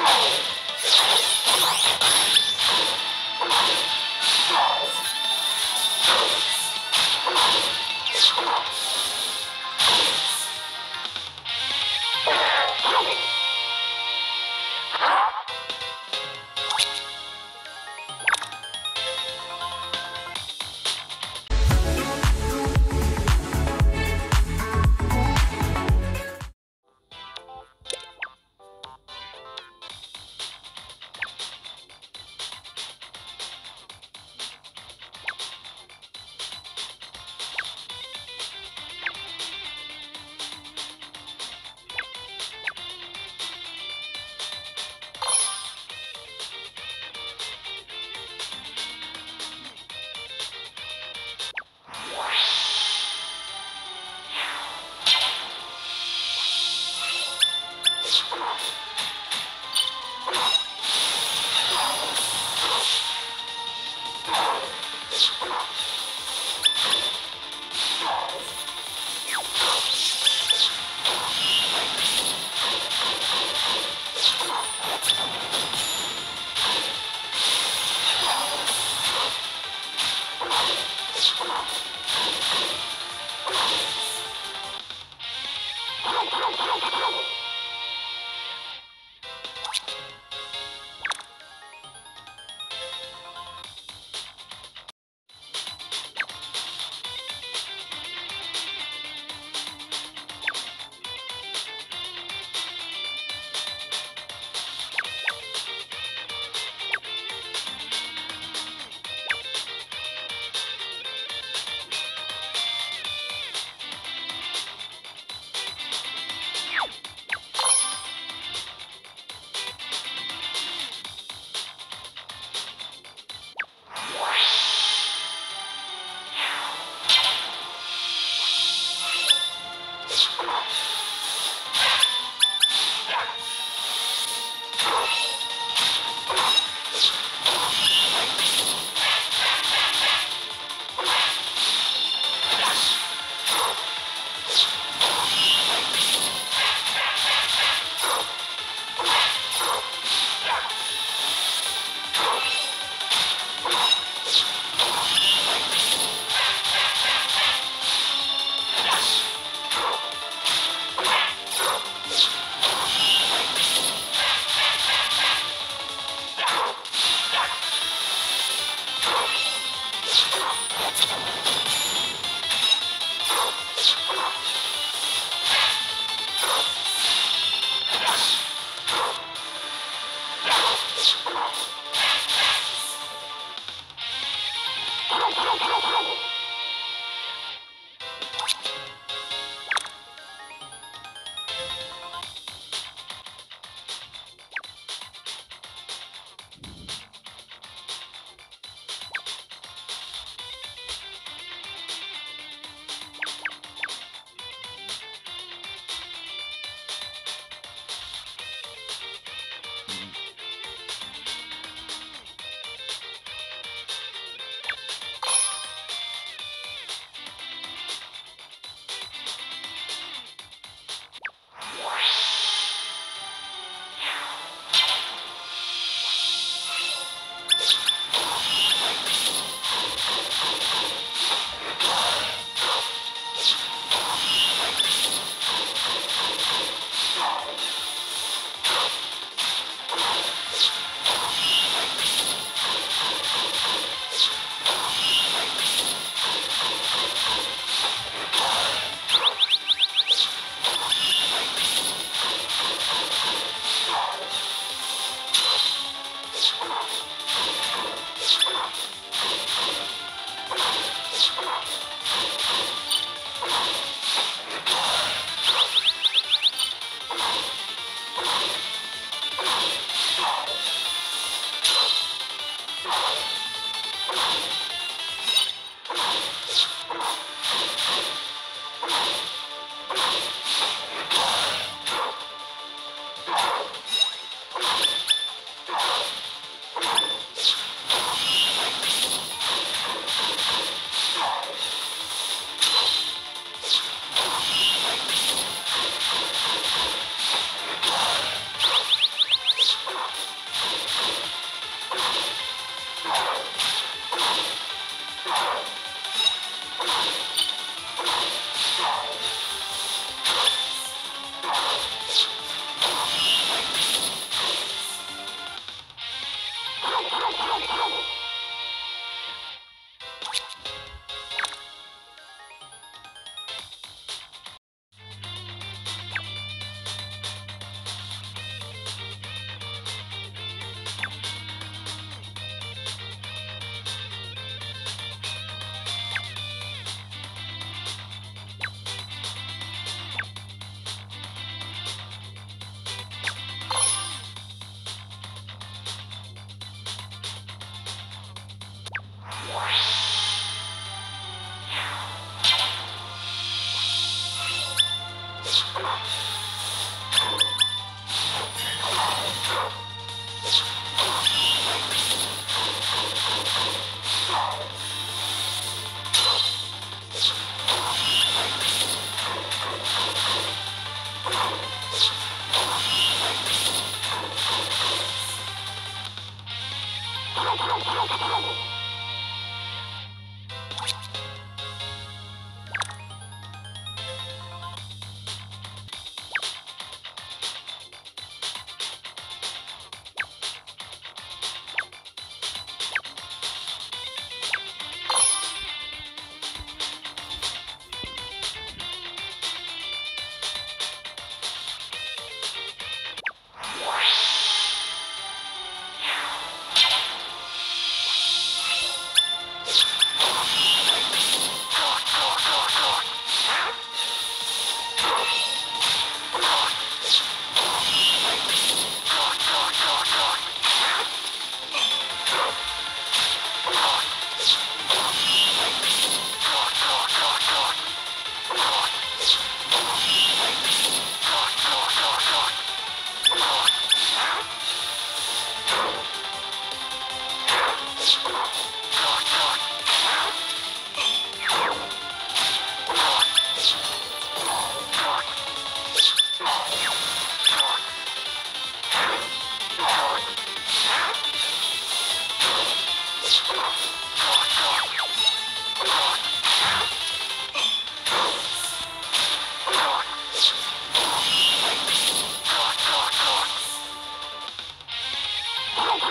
Let's. Oh, Go, go, go! Oh,